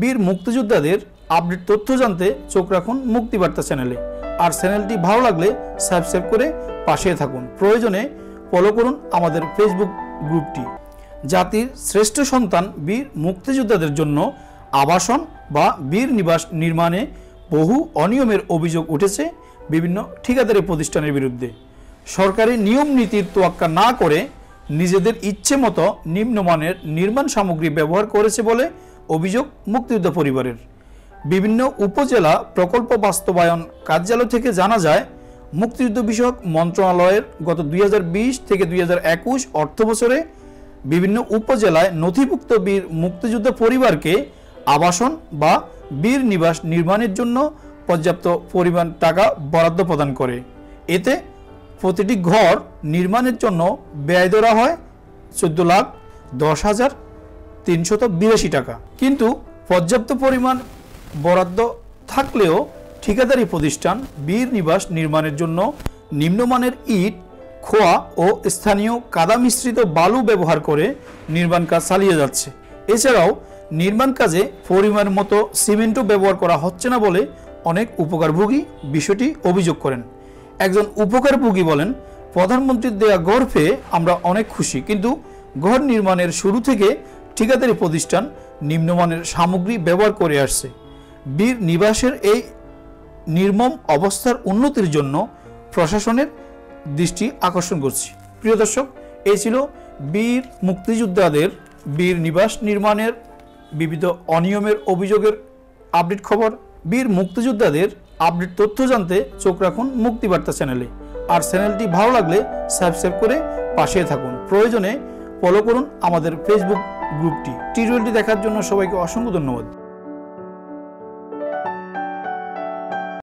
বীর মুক্তিযোদ্ধাদের আপডেট তথ্য জানতে চোখ রাখুন মুক্তিবার্তা চ্যানেলে। আর চ্যানেলটি ভালো লাগলে সাবস্ক্রাইব করে পাশে থাকুন। প্রয়োজনে ফলো করুন আমাদের ফেসবুক গ্রুপটি। জাতির শ্রেষ্ঠ সন্তান বীর মুক্তিযোদ্ধাদের জন্য আবাসন বা বীর নিবাস নির্মাণে বহু অনিয়মের অভিযোগ উঠেছে বিভিন্ন ঠিকাদারি প্রতিষ্ঠানের বিরুদ্ধে। সরকারি নিয়ম নীতির তোয়াক্কা না করে নিজেদের ইচ্ছে মতো নিম্নমানের নির্মাণ সামগ্রী ব্যবহার করেছে বলে অভিযোগ মুক্তিযুদ্ধ পরিবারের। বিভিন্ন উপজেলা প্রকল্প বাস্তবায়ন কার্যালয় থেকে জানা যায়, মুক্তিযুদ্ধ বিষয়ক মন্ত্রণালয়ের গত দুই হাজার বিশ থেকে দুই অর্থ বছরে বিভিন্ন উপজেলায় নথিভুক্ত বীর মুক্তিযুদ্ধ পরিবারকে আবাসন বা বীর নিবাস নির্মাণের জন্য পর্যাপ্ত পরিমাণ টাকা বরাদ্দ প্রদান করে। এতে প্রতিটি ঘর নির্মাণের জন্য ব্যয় ধরা হয় চোদ্দ লাখ দশ হাজার তিনশত বিরাশি টাকা। কিন্তু পর্যাপ্ত পরিমাণ বরাদ্দ থাকলেও ঠিকাদারি প্রতিষ্ঠান বীর নিবাস নির্মাণের জন্য নিম্নমানের ইট, খোয়া ও স্থানীয় কাদা মিশ্রিত বালু ব্যবহার করে নির্মাণ কাজ চালিয়ে যাচ্ছে। এছাড়াও নির্মাণ কাজে পরিমাণ মতো সিমেন্টও ব্যবহার করা হচ্ছে না বলে অনেক উপকারভোগী বিষয়টি অভিযোগ করেন। একজন উপকারভোগী বলেন, প্রধানমন্ত্রীর দেয়া পেয়ে আমরা অনেক খুশি, কিন্তু ঘর নির্মাণের শুরু থেকে ঠিকাদারি প্রতিষ্ঠান নিম্নমানের সামগ্রী ব্যবহার করে আসছে। বীর নিবাসের এই নির্মম অবস্থার উন্নতির জন্য প্রশাসনের দৃষ্টি আকর্ষণ করছি। প্রিয় দর্শক, এই ছিল বীর মুক্তিযোদ্ধাদের বীর নিবাস নির্মাণের বিবিধ অনিয়মের অভিযোগের আপডেট খবর। বীর মুক্তিযোদ্ধাদের আপডেট তথ্য জানতে চোখ রাখুন মুক্তিবার্তা চ্যানেলে। আর চ্যানেলটি ভালো লাগলে সাবস্ক্রাইব করে পাশে থাকুন। প্রয়োজনে ফলো করুন আমাদের ফেসবুক গ্রুপটি। টি টোয়েন্টি দেখার জন্য সবাইকে অসংখ্য ধন্যবাদ।